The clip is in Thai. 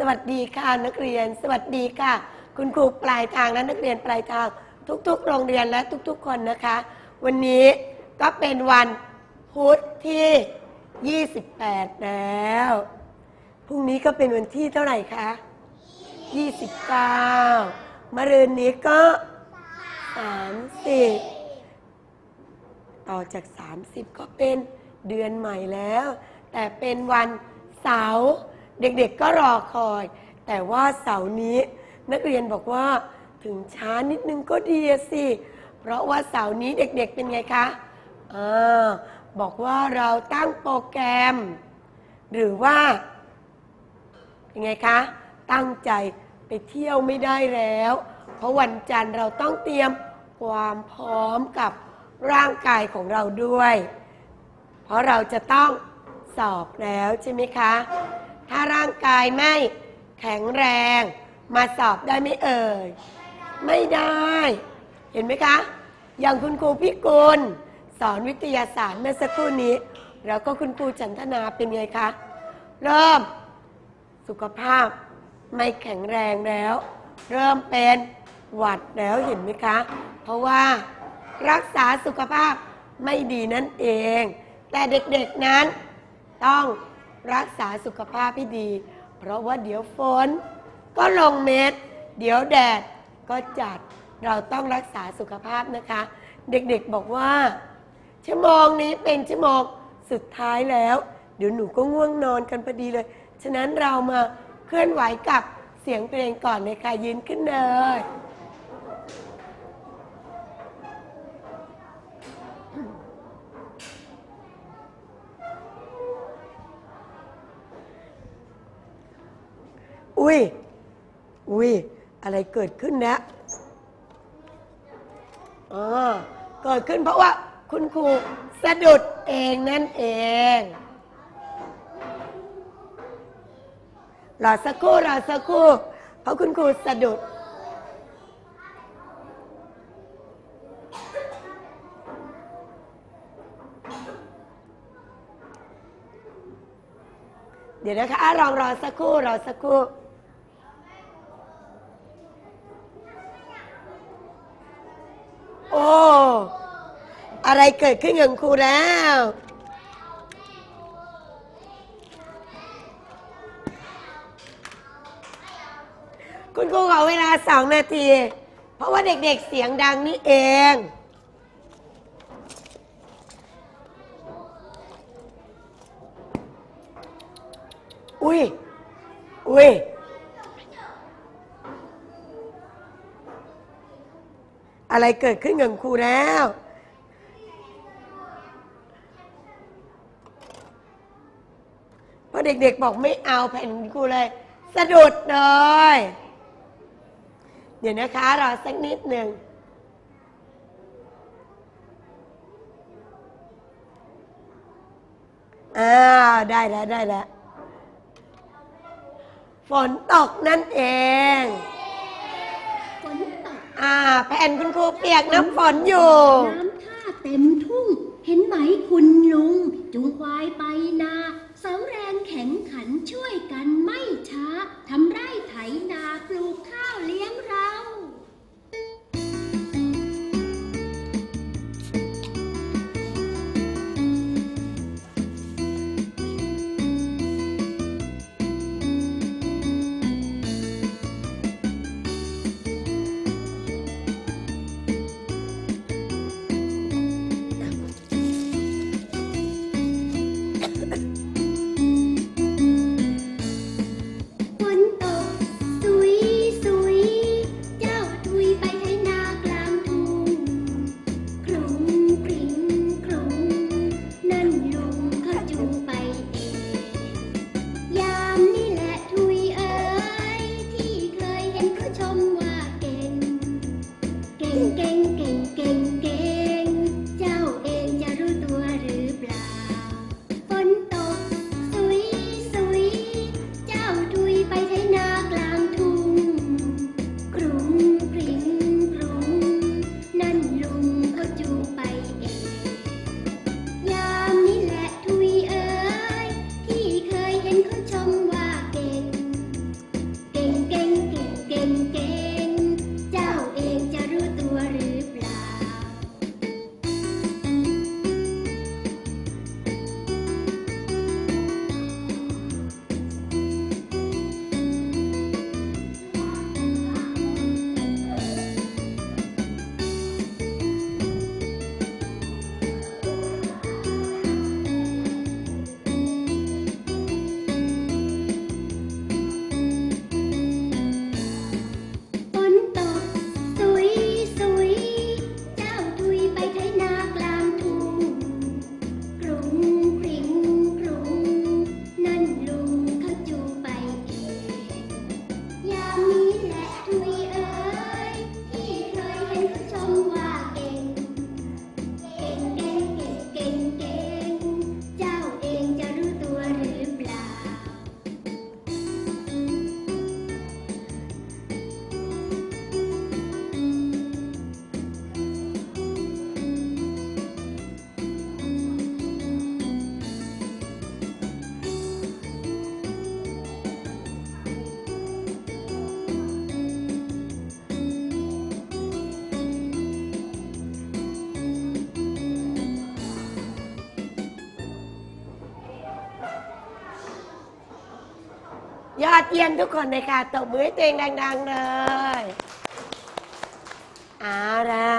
สวัสดีค่ะนักเรียน สวัสดีค่ะ คุณครูปลายทางและนักเรียนปลายทาง ทุกๆ โรงเรียนและทุกๆ คนนะคะ วันนี้ก็เป็นวันพุธที่ 28 แล้วพรุ่งนี้ก็เป็นวันที่เท่าไหร่คะ 29มะรืนนี้ก็ 30 ต่อจาก 30 ก็เป็นเดือนใหม่แล้ว แต่เป็นวันเสาร์ เด็กๆก็รอคอย แต่ว่าเสาร์นี้นักเรียนบอกว่าถึงช้านิดนึงก็ดีสิ เพราะว่าเสาร์นี้เด็กๆเป็นไงคะอาบอกว่าเราตั้งโปรแกรม หรือว่าเป็นไงคะ ตั้งใจไปเที่ยวไม่ได้แล้ว เพราะวันจันทร์เราต้องเตรียมความพร้อมกับร่างกายของเราด้วย เพราะเราจะต้องสอบแล้วใช่ไหมคะ ถ้าร่างกายไม่แข็งแรง มาสอบได้ไหมเอ่ย ไม่ได้ เห็นไหมคะ อย่างคุณครูพิกุล สอนวิทยาศาสตร์เมื่อสักครู่นี้ แล้วก็คุณครูจันทนาเป็นไงคะ เริ่มสุขภาพไม่แข็งแรงแล้ว เริ่มเป็นหวัดแล้วเห็นไหมคะ เพราะว่ารักษาสุขภาพไม่ดีนั่นเอง แต่เด็กๆนั้นต้อง รักษาสุขภาพให้ดี เพราะว่าเดี๋ยวฝนก็ลงเม็ด เดี๋ยวแดดก็จัด เราต้องรักษาสุขภาพนะคะ เด็กๆบอกว่า ชั่วโมงนี้เป็นชั่วโมงสุดท้ายแล้ว เดี๋ยวหนูก็ง่วงนอนกันพอดีเลย ฉะนั้นเรามาเคลื่อนไหวกับเสียงเพลงก่อนเลยค่ะยืนขึ้นเลย อุ้ย อุ้ย อะไรเกิดขึ้นนะอ๋อเกิดขึ้นเพราะว่าคุณครูสะดุดเองนั่นเอง รอสักครู่รอสักครู่เพราะคุณครูสะดุดเดี๋ยวนะคะอะลองรอสักครู่รอสักครู่ โอ้ อะไรเกิดขึ้นกับครูแล้วคุณครูขอเวลาสองนาที เพราะว่าเด็กๆเสียงดังนี่เอง อุ้ย อุ้ย อะไรเกิดขึ้นกับครูแล้ว เพราะเด็กๆบอกไม่เอาแผ่นครูเลยสะดุดเลย เดี๋ยวนะคะรอสักนิดหนึ่งอ้าวได้แล้วได้แล้วฝนตกนั่นเองฝนตกอ่า แผ่นคุณครูเปียกน้ำฝนอยู่ น้ำท่าเต็มทุ่ง เห็นไหมคุณลุง จุงควายไปนาเสาแรงแข็งขัน ช่วยกันไม่ ยอดเยี่ยมทุกคนเลยค่ะตบมือให้ตัวเองดังๆเลยเอาละ